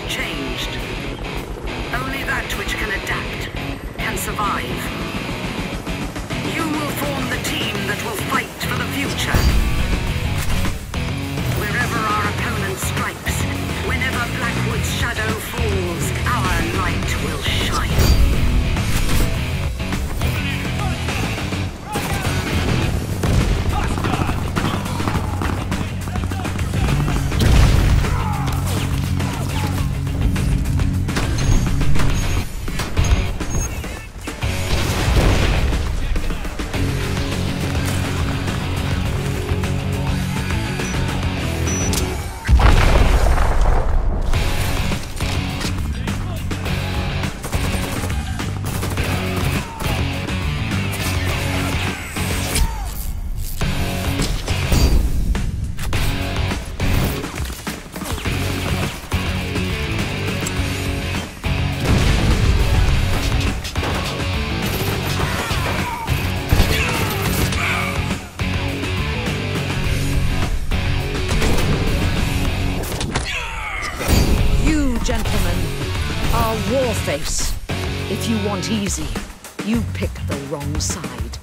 has changed. Only that which can adapt can survive. Gentlemen, our war face. If you want easy, you pick the wrong side.